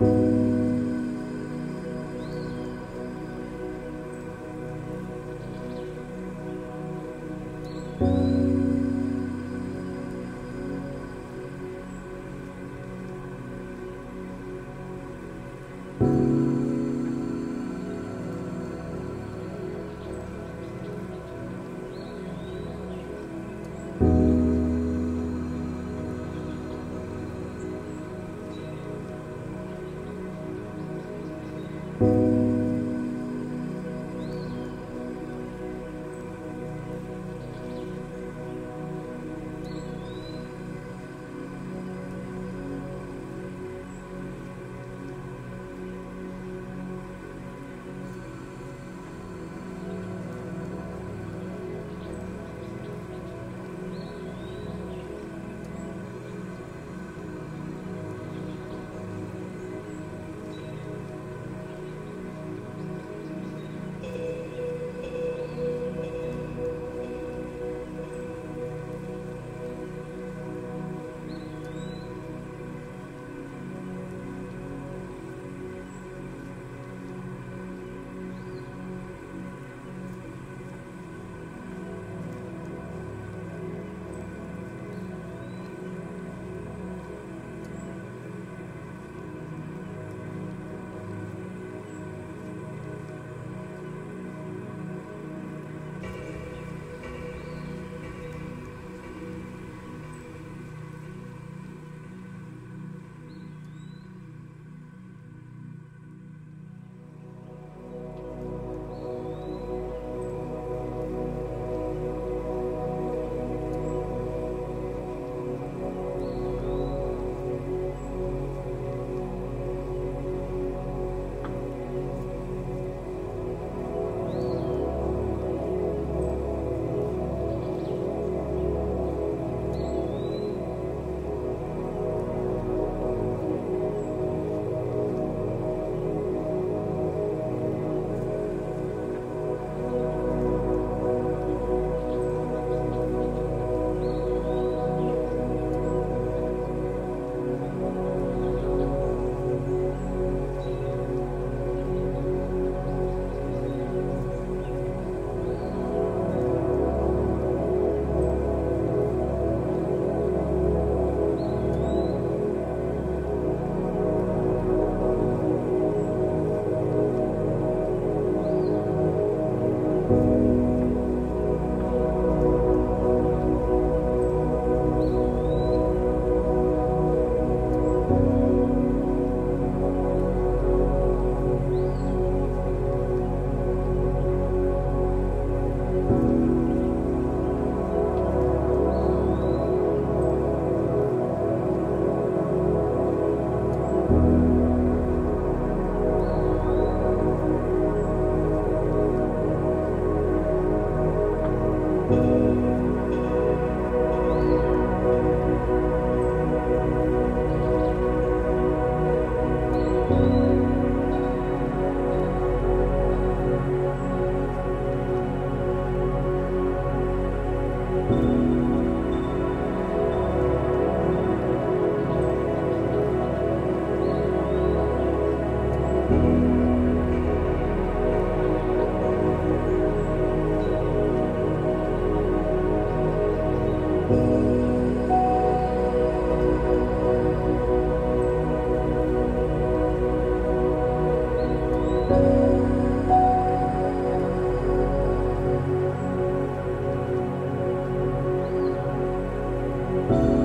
you. Amen.